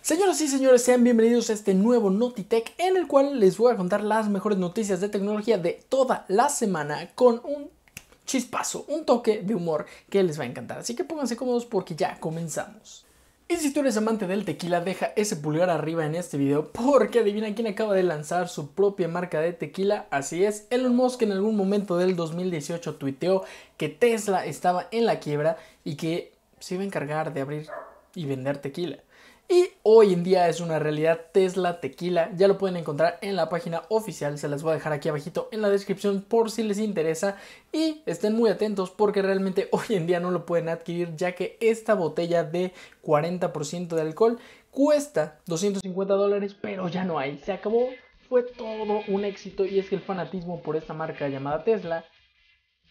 Señoras y señores, sean bienvenidos a este nuevo Notitech en el cual les voy a contar las mejores noticias de tecnología de toda la semana con un chispazo, un toque de humor que les va a encantar. Así que pónganse cómodos porque ya comenzamos. Y si tú eres amante del tequila, deja ese pulgar arriba en este video porque adivina quién acaba de lanzar su propia marca de tequila. Así es, Elon Musk en algún momento del 2018 tuiteó que Tesla estaba en la quiebra y que se iba a encargar de abrir y vender tequila. Y hoy en día es una realidad Tesla Tequila. Ya lo pueden encontrar en la página oficial. Se las voy a dejar aquí abajito en la descripción por si les interesa. Y estén muy atentos porque realmente hoy en día no lo pueden adquirir ya que esta botella de 40% de alcohol cuesta 250 dólares, pero ya no hay. Se acabó. Fue todo un éxito y es que el fanatismo por esta marca llamada Tesla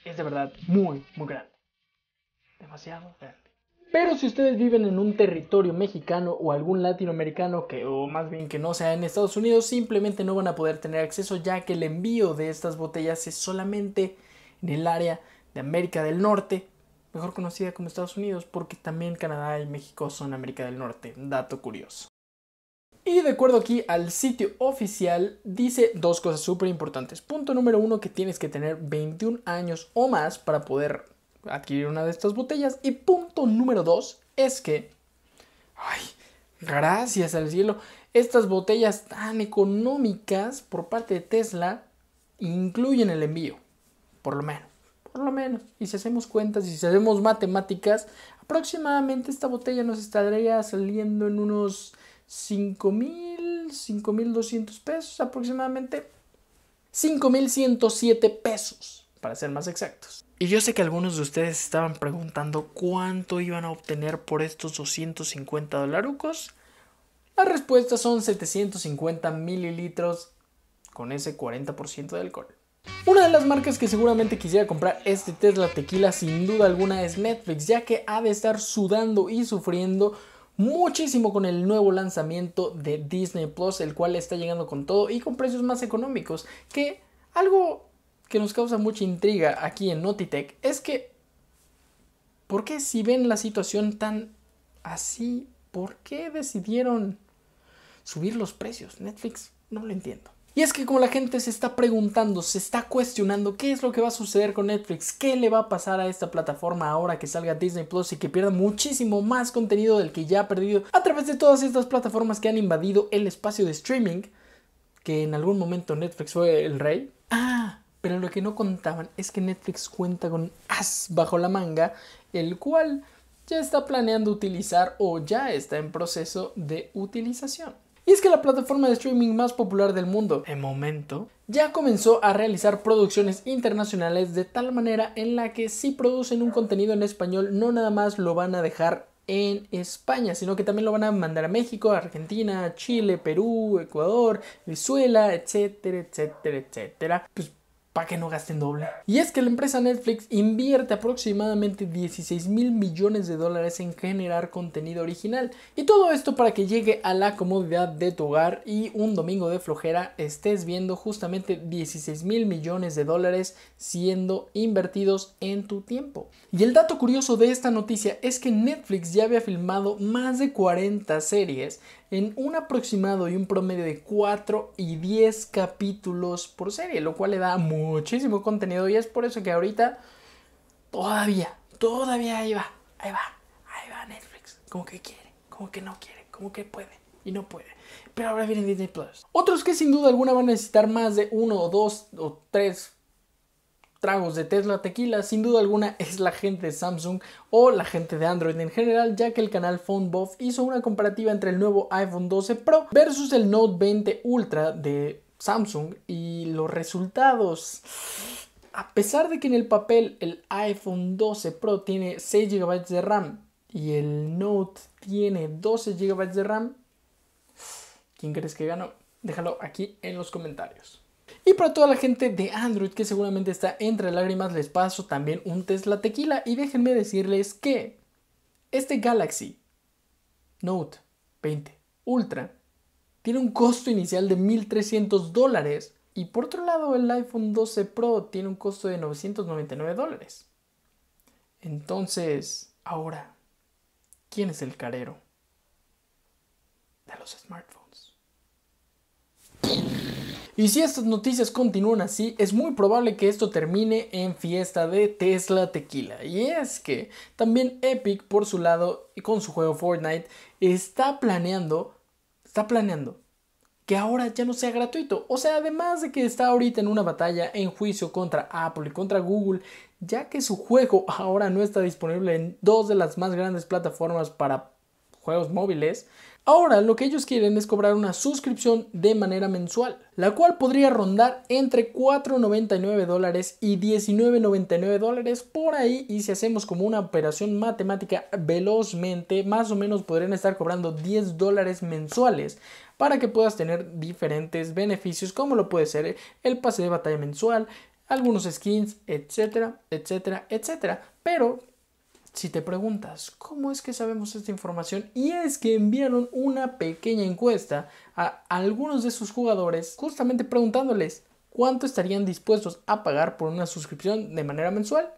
es de verdad muy, muy grande. Demasiado grande. Pero si ustedes viven en un territorio mexicano o algún latinoamericano que, o más bien que no sea en Estados Unidos, simplemente no van a poder tener acceso ya que el envío de estas botellas es solamente en el área de América del Norte, mejor conocida como Estados Unidos, porque también Canadá y México son América del Norte, dato curioso. Y de acuerdo aquí al sitio oficial, dice dos cosas súper importantes. Punto número uno, que tienes que tener 21 años o más para poder adquirir una de estas botellas. Y punto número dos es que, ay, gracias al cielo, estas botellas tan económicas por parte de Tesla incluyen el envío, por lo menos, por lo menos. Y si hacemos cuentas y si hacemos matemáticas, aproximadamente esta botella nos estaría saliendo en unos 5 mil, 5 mil 200 pesos aproximadamente. 5.107 pesos, para ser más exactos. Y yo sé que algunos de ustedes estaban preguntando cuánto iban a obtener por estos 250 dolarucos. La respuesta son 750 mililitros con ese 40% de alcohol. Una de las marcas que seguramente quisiera comprar este Tesla Tequila sin duda alguna es Netflix, ya que ha de estar sudando y sufriendo muchísimo con el nuevo lanzamiento de Disney Plus, el cual está llegando con todo y con precios más económicos, que algo que nos causa mucha intriga aquí en Notitech es que, ¿por qué si ven la situación tan así, por qué decidieron subir los precios? Netflix, no lo entiendo. Y es que como la gente se está preguntando, se está cuestionando qué es lo que va a suceder con Netflix, qué le va a pasar a esta plataforma ahora que salga Disney Plus y que pierda muchísimo más contenido del que ya ha perdido a través de todas estas plataformas que han invadido el espacio de streaming, que en algún momento Netflix fue el rey. Ah, pero lo que no contaban es que Netflix cuenta con as bajo la manga, el cual ya está planeando utilizar o ya está en proceso de utilización. Y es que la plataforma de streaming más popular del mundo, en momento, ya comenzó a realizar producciones internacionales de tal manera en la que si producen un contenido en español no nada más lo van a dejar en España, sino que también lo van a mandar a México, Argentina, Chile, Perú, Ecuador, Venezuela, etcétera, etcétera, etcétera. Pues para que no gasten doble. Y es que la empresa Netflix invierte aproximadamente 16 mil millones de dólares en generar contenido original. Y todo esto para que llegue a la comodidad de tu hogar y un domingo de flojera estés viendo justamente 16 mil millones de dólares siendo invertidos en tu tiempo. Y el dato curioso de esta noticia es que Netflix ya había filmado más de 40 series en un aproximado y un promedio de 4 y 10 capítulos por serie, lo cual le da muchísimo contenido y es por eso que ahorita todavía, todavía ahí va, ahí va, ahí va Netflix, como que quiere, como que no quiere, como que puede y no puede. Pero ahora viene Disney Plus. Otros que sin duda alguna van a necesitar más de uno o dos o tres tragos de Tesla Tequila, sin duda alguna es la gente de Samsung o la gente de Android en general, ya que el canal PhoneBuff hizo una comparativa entre el nuevo iPhone 12 Pro versus el Note 20 Ultra de Samsung y los resultados a pesar de que en el papel el iPhone 12 Pro tiene 6 GB de RAM y el Note tiene 12 GB de RAM, ¿quién crees que ganó? Déjalo aquí en los comentarios. Y para toda la gente de Android que seguramente está entre lágrimas, les paso también un Tesla Tequila. Y déjenme decirles que este Galaxy Note 20 Ultra tiene un costo inicial de 1.300 dólares. Y por otro lado, el iPhone 12 Pro tiene un costo de 999 dólares. Entonces, ahora, ¿quién es el carero? los smartphones. Y si estas noticias continúan así, es muy probable que esto termine en fiesta de Tesla Tequila. Y es que también Epic, por su lado, y con su juego Fortnite, está planeando, está planeando que ahora ya no sea gratuito. O sea, además de que está ahorita en una batalla en juicio contra Apple y contra Google, ya que su juego ahora no está disponible en dos de las más grandes plataformas para juegos móviles, Ahora lo que ellos quieren es cobrar una suscripción de manera mensual, la cual podría rondar entre 4.99 dólares y 19.99 dólares por ahí y si hacemos como una operación matemática velozmente, más o menos podrían estar cobrando 10 dólares mensuales para que puedas tener diferentes beneficios como lo puede ser el pase de batalla mensual, algunos skins, etcétera, etcétera, etcétera. Pero si te preguntas, ¿cómo es que sabemos esta información? Y es que enviaron una pequeña encuesta a algunos de sus jugadores justamente preguntándoles cuánto estarían dispuestos a pagar por una suscripción de manera mensual.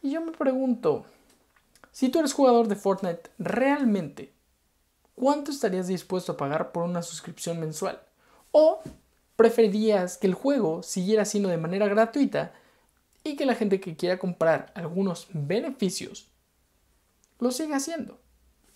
Y yo me pregunto, si tú eres jugador de Fortnite, ¿realmente cuánto estarías dispuesto a pagar por una suscripción mensual? ¿O preferirías que el juego siguiera siendo de manera gratuita y que la gente que quiera comprar algunos beneficios lo siga haciendo.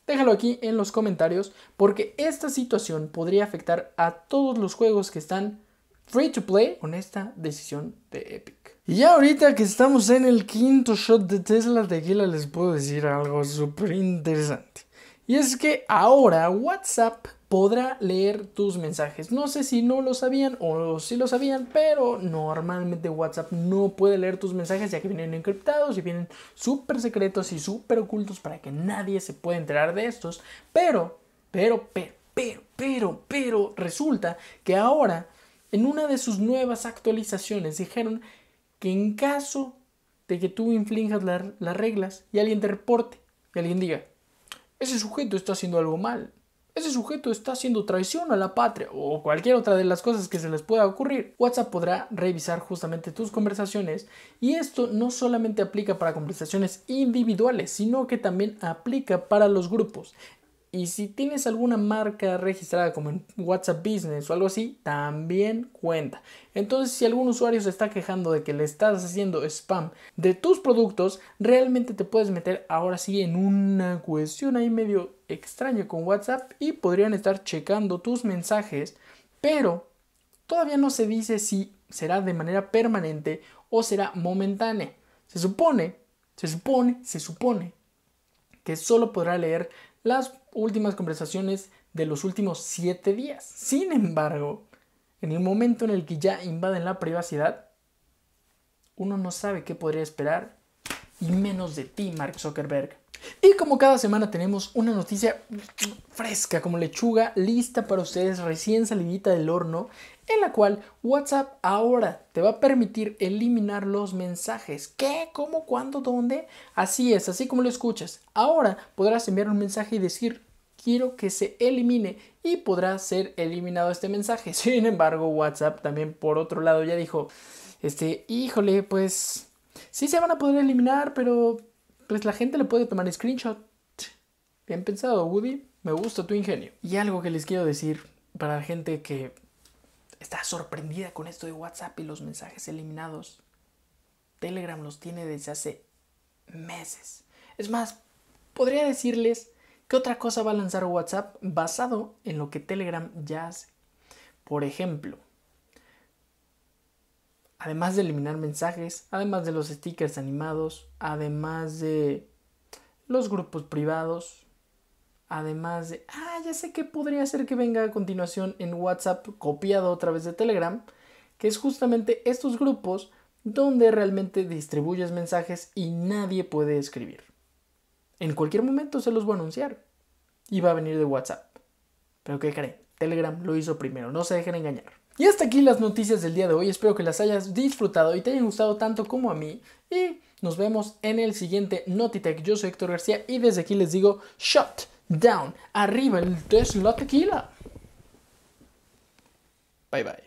Déjalo aquí en los comentarios porque esta situación podría afectar a todos los juegos que están free to play con esta decisión de Epic. Y ya ahorita que estamos en el quinto shot de Tesla Tequila les puedo decir algo súper interesante. Y es que ahora WhatsApp podrá leer tus mensajes. No sé si no lo sabían o si lo sabían, pero normalmente WhatsApp no puede leer tus mensajes ya que vienen encriptados y vienen súper secretos y súper ocultos para que nadie se pueda enterar de estos. Pero, pero, pero, pero, pero, pero, resulta que ahora en una de sus nuevas actualizaciones dijeron que en caso de que tú inflinjas las reglas y alguien te reporte y alguien diga, ese sujeto está haciendo algo mal, ese sujeto está haciendo traición a la patria o cualquier otra de las cosas que se les pueda ocurrir, WhatsApp podrá revisar justamente tus conversaciones y esto no solamente aplica para conversaciones individuales, sino que también aplica para los grupos. Y si tienes alguna marca registrada como en WhatsApp Business o algo así, también cuenta. Entonces, si algún usuario se está quejando de que le estás haciendo spam de tus productos, realmente te puedes meter ahora sí en una cuestión ahí medio extraña con WhatsApp y podrían estar checando tus mensajes, pero todavía no se dice si será de manera permanente o será momentánea. Se supone, se supone, se supone que solo podrá leer las últimas conversaciones de los últimos siete días. Sin embargo, en el momento en el que ya invaden la privacidad, uno no sabe qué podría esperar y menos de ti, Mark Zuckerberg. Y como cada semana tenemos una noticia fresca como lechuga lista para ustedes recién salidita del horno en la cual WhatsApp ahora te va a permitir eliminar los mensajes. ¿Qué? ¿Cómo? ¿Cuándo? ¿Dónde? Así es, así como lo escuchas. Ahora podrás enviar un mensaje y decir quiero que se elimine y podrá ser eliminado este mensaje. Sin embargo, WhatsApp también por otro lado ya dijo, este, híjole, pues sí se van a poder eliminar, pero pues la gente le puede tomar screenshot. Bien pensado, Woody. Me gusta tu ingenio. Y algo que les quiero decir para la gente que está sorprendida con esto de WhatsApp y los mensajes eliminados. Telegram los tiene desde hace meses. Es más, podría decirles que otra cosa va a lanzar WhatsApp basado en lo que Telegram ya hace. Por ejemplo, además de eliminar mensajes, además de los stickers animados, además de los grupos privados, Además de, ah, ya sé que podría ser que venga a continuación en WhatsApp copiado otra vez de Telegram, que es justamente estos grupos donde realmente distribuyes mensajes y nadie puede escribir. En cualquier momento se los voy a anunciar y va a venir de WhatsApp. Pero ¿qué creen? Telegram lo hizo primero, no se dejen engañar. Y hasta aquí las noticias del día de hoy, espero que las hayas disfrutado y te hayan gustado tanto como a mí. Y nos vemos en el siguiente Notitech. Yo soy Héctor García y desde aquí les digo, shot down, arriba el Tesla Tequila. Bye bye.